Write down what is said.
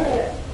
Oh!